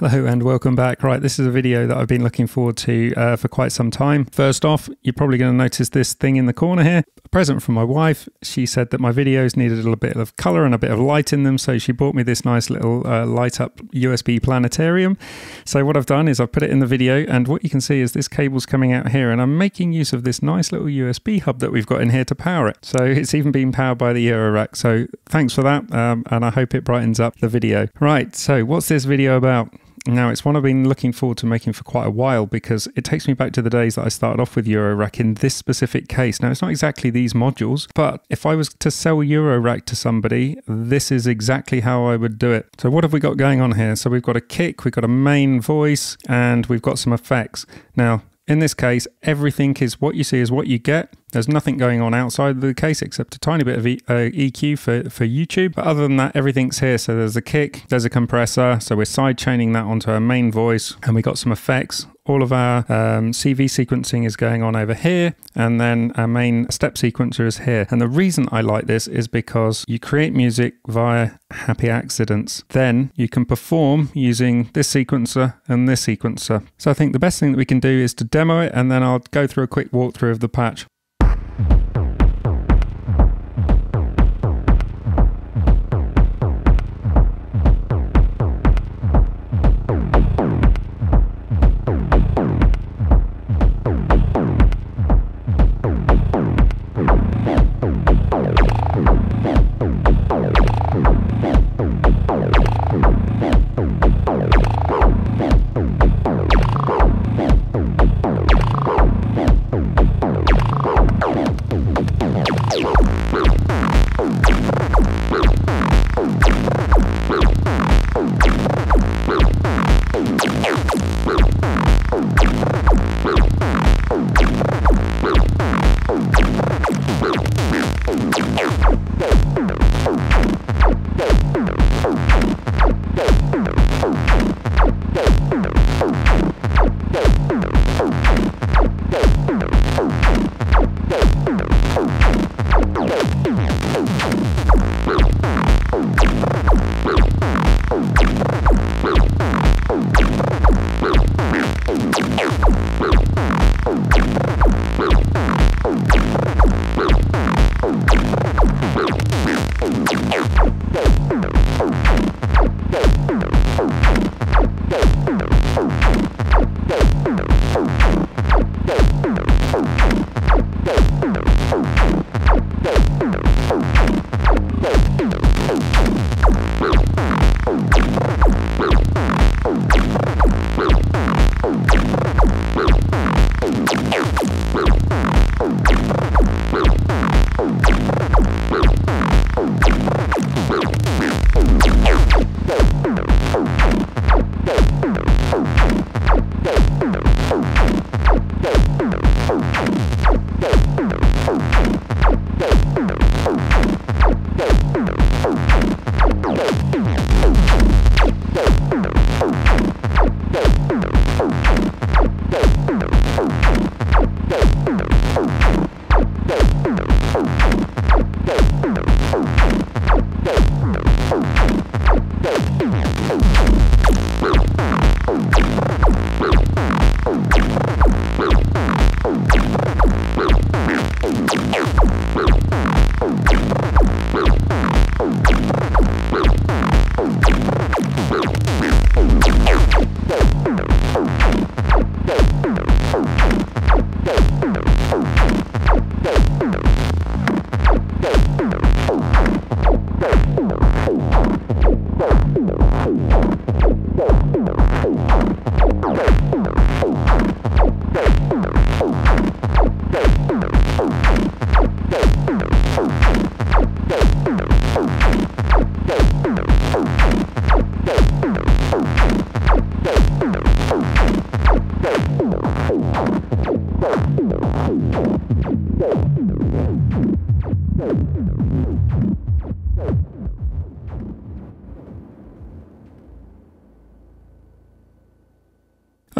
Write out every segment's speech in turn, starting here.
Hello and welcome back. Right, this is a video that I've been looking forward to uh, for quite some time. First off, you're probably going to notice this thing in the corner here. A present from my wife. She said that my videos needed a little bit of colour and a bit of light in them, so she bought me this nice little uh, light up USB planetarium. So what I've done is I've put it in the video, and what you can see is this cable's coming out here, and I'm making use of this nice little USB hub that we've got in here to power it. So it's even being powered by the Eurorack. So thanks for that, um, and I hope it brightens up the video. Right, so what's this video about? Now, it's one I've been looking forward to making for quite a while because it takes me back to the days that I started off with Eurorack in this specific case. Now, it's not exactly these modules, but if I was to sell Eurorack to somebody, this is exactly how I would do it. So, what have we got going on here? So, we've got a kick, we've got a main voice, and we've got some effects. Now, in this case, everything is what you see is what you get. There's nothing going on outside the case except a tiny bit of e uh, EQ for, for YouTube. But other than that, everything's here. So there's a kick, there's a compressor. So we're side chaining that onto our main voice and we got some effects all of our um, CV sequencing is going on over here, and then our main step sequencer is here. And the reason I like this is because you create music via happy accidents. Then you can perform using this sequencer and this sequencer. So I think the best thing that we can do is to demo it, and then I'll go through a quick walkthrough of the patch.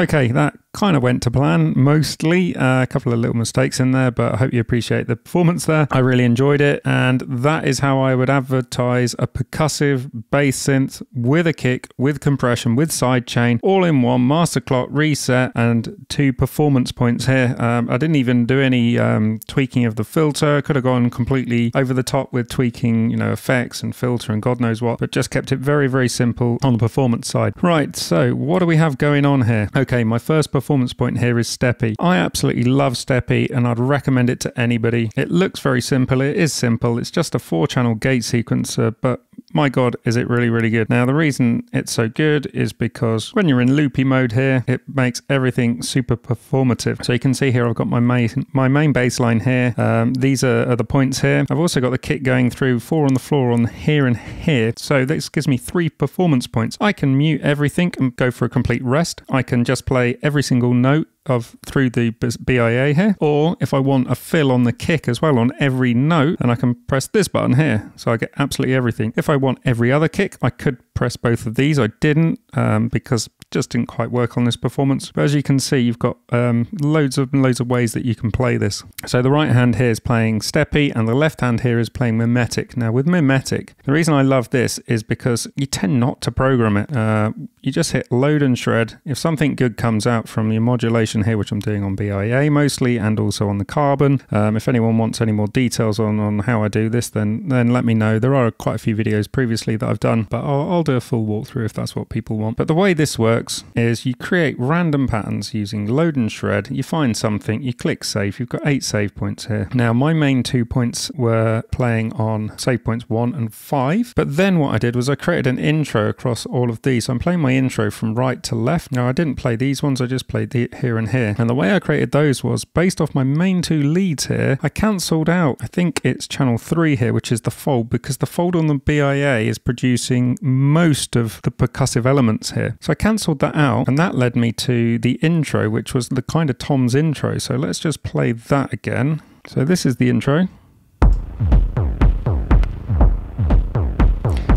Okay, that kind of went to plan mostly. Uh, a couple of little mistakes in there, but I hope you appreciate the performance there. I really enjoyed it, and that is how I would advertise a percussive bass synth with a kick, with compression, with sidechain, all in one master clock reset, and two performance points here. Um, I didn't even do any um, tweaking of the filter. Could have gone completely over the top with tweaking, you know, effects and filter and God knows what, but just kept it very, very simple on the performance side. Right, so what do we have going on here? Okay, my first performance point here is Steppy. I absolutely love Steppy and I'd recommend it to anybody. It looks very simple. It is simple. It's just a four channel gate sequencer, but my god, is it really, really good. Now, the reason it's so good is because when you're in loopy mode here, it makes everything super performative. So you can see here, I've got my main, my main bass line here. Um, these are, are, the points here. I've also got the kick going through four on the floor on here and here. So this gives me three performance points. I can mute everything and go for a complete rest. I can just play every single note of through the BIA here, or if I want a fill on the kick as well on every note, then I can press this button here. So I get absolutely everything. If I want every other kick, I could press both of these. I didn't um, because just didn't quite work on this performance. But as you can see, you've got um, loads of loads of ways that you can play this. So the right hand here is playing steppy, and the left hand here is playing mimetic. Now with mimetic, the reason I love this is because you tend not to program it. Uh, you just hit load and shred. If something good comes out from your modulation here, which I'm doing on BIA mostly, and also on the carbon, um, if anyone wants any more details on, on how I do this, then then let me know. There are quite a few videos previously that I've done, but I'll, I'll do a full walkthrough if that's what people want. But the way this works is you create random patterns using load and shred. You find something, you click save. You've got eight save points here. Now, my main two points were playing on save points one and five. But then what I did was I created an intro across all of these. So I'm playing my intro from right to left. Now, I didn't play these ones, I just played the here and here. And the way I created those was based off my main two leads here, I cancelled out, I think it's channel three here, which is the fold, because the fold on the BIA is producing most of the percussive elements here. So I cancelled that out and that led me to the intro, which was the kind of Tom's intro. So let's just play that again. So this is the intro.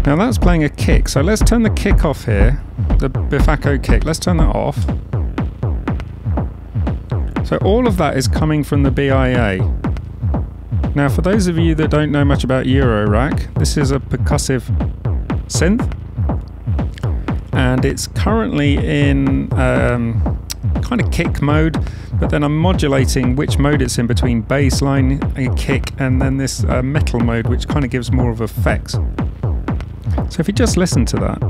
Now that's playing a kick, so let's turn the kick off here, the Befaco kick, let's turn that off. So all of that is coming from the BIA. Now for those of you that don't know much about Eurorack, this is a percussive synth and it's currently in um, kind of kick mode, but then I'm modulating which mode it's in between bass line, a kick, and then this uh, metal mode, which kind of gives more of effects. So if you just listen to that,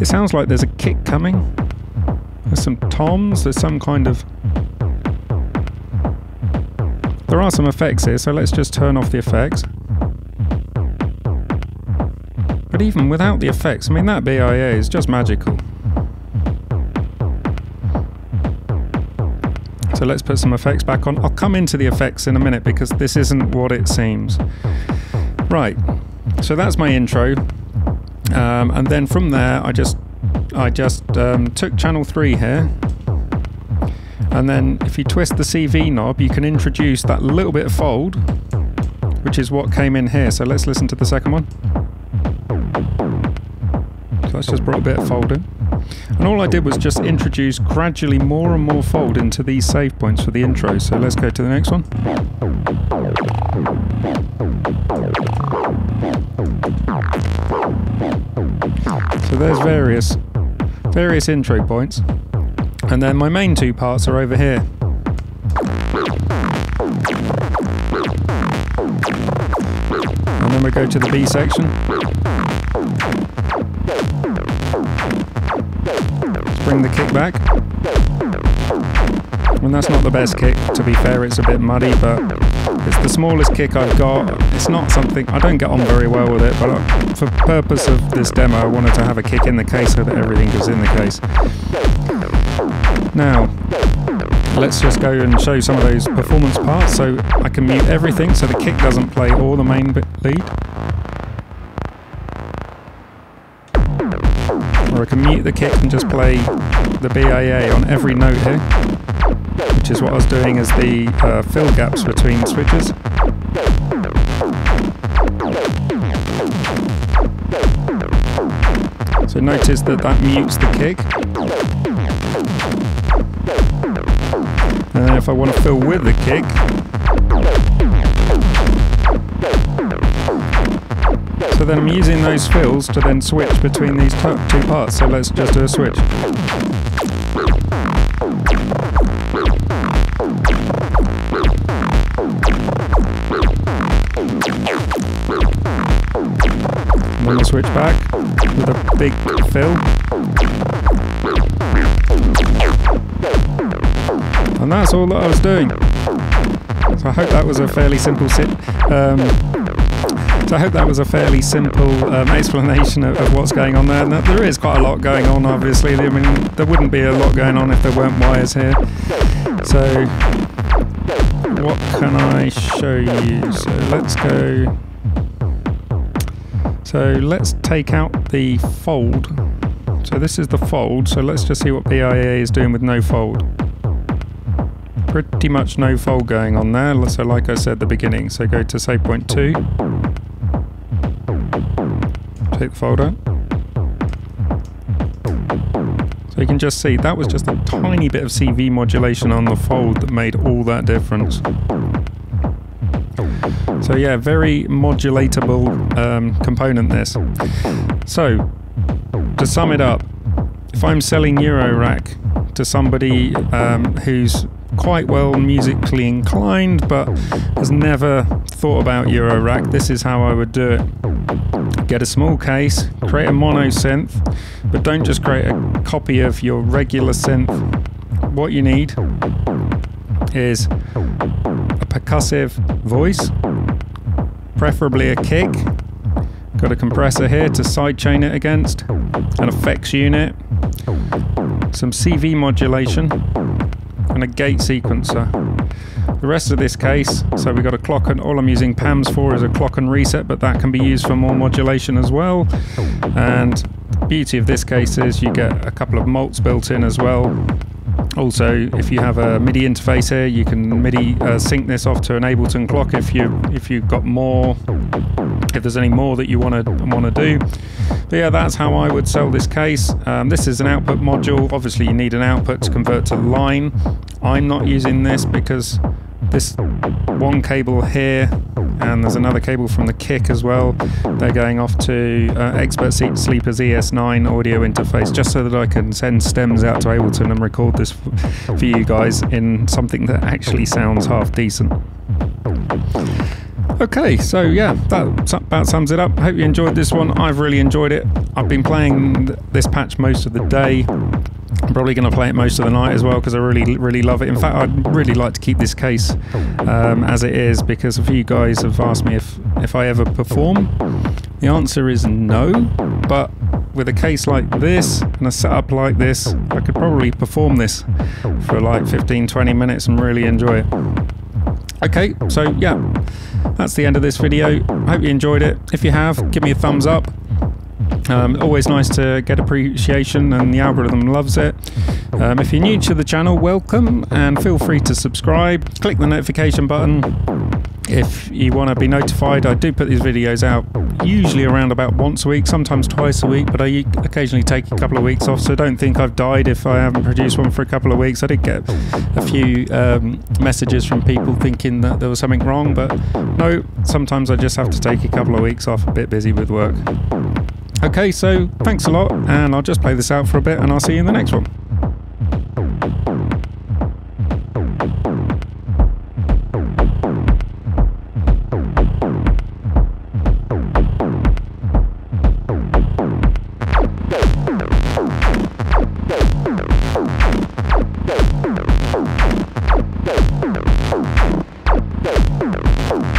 it sounds like there's a kick coming. There's some toms, there's some kind of... There are some effects here, so let's just turn off the effects. But even without the effects, I mean, that BIA is just magical. So let's put some effects back on. I'll come into the effects in a minute because this isn't what it seems. Right, so that's my intro. Um, and then from there, I just I just um, took channel 3 here. And then if you twist the CV knob, you can introduce that little bit of fold, which is what came in here. So let's listen to the second one. Let's just brought a bit of fold in. And all I did was just introduce gradually more and more fold into these save points for the intro. So let's go to the next one. So there's various various intro points. And then my main two parts are over here. And then we go to the B section. The kick back. And that's not the best kick, to be fair, it's a bit muddy, but it's the smallest kick I've got. It's not something, I don't get on very well with it, but for purpose of this demo, I wanted to have a kick in the case so that everything goes in the case. Now, let's just go and show some of those performance parts. So I can mute everything so the kick doesn't play or the main lead. Or I can mute the kick and just play the BIA on every note here, which is what I was doing as the uh, fill gaps between switches. So notice that that mutes the kick. And then if I want to fill with the kick, so then I'm using those fills to then switch between these two parts. So let's just do a switch. then we'll switch back with a big fill. And that's all that I was doing. So I hope that was a fairly simple sit. Um, so I hope that was a fairly simple um, explanation of, of, what's going on there. There is quite a lot going on, obviously. I mean, there wouldn't be a lot going on if there weren't wires here. So what can I show you? So let's go so let's take out the fold. So this is the fold, so let's just see what BIA is doing with no fold. Pretty much no fold going on there, so like I said at the beginning, so go to save point 2. Take the fold out. So you can just see that was just a tiny bit of CV modulation on the fold that made all that difference. So yeah, very modulatable um, component this. So to sum it up, if I'm selling Eurorack to somebody um, who's quite well musically inclined but has never thought about Eurorack, this is how I would do it. Get a small case, create a mono synth, but don't just create a copy of your regular synth. What you need is a percussive voice preferably a kick. Got a compressor here to sidechain it against, an effects unit, some CV modulation, and a gate sequencer. The rest of this case, so we've got a clock and all I'm using PAMS for is a clock and reset, but that can be used for more modulation as well. And the beauty of this case is you get a couple of mults built in as well, also, if you have a MIDI interface here, you can MIDI uh, sync this off to an Ableton clock if you if you've got more, if there's any more that you want to want to do. But yeah, that's how I would sell this case. Um, this is an output module. Obviously, you need an output to convert to line. I'm not using this because this one cable here and there's another cable from the kick as well they're going off to uh, expert sleepers es9 audio interface just so that i can send stems out to ableton and record this for you guys in something that actually sounds half decent Okay, so yeah, that about sums it up. Hope you enjoyed this one. I've really enjoyed it. I've been playing this patch most of the day. Probably going to play it most of the night as well because I really, really love it. In fact, I'd really like to keep this case um, as it is because a few guys have asked me if, if I ever perform. The answer is no, but with a case like this and a setup like this, I could probably perform this for like 15, 20 minutes and really enjoy it. Okay, so yeah, that's the end of this video. Hope you enjoyed it. If you have, give me a thumbs up. Um, always nice to get appreciation, and the algorithm loves it. Um, if you're new to the channel, welcome and feel free to subscribe. Click the notification button if you want to be notified. I do put these videos out usually around about once a week, sometimes twice a week, but I occasionally take a couple of weeks off. So don't think I've died if I haven't produced one for a couple of weeks. I did get a few um, messages from people thinking that there was something wrong, but no, sometimes I just have to take a couple of weeks off, a bit busy with work. Okay, so thanks a lot, and I'll just play this out for a bit, and I'll see you in the next one. Thank